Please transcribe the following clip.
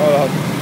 All right.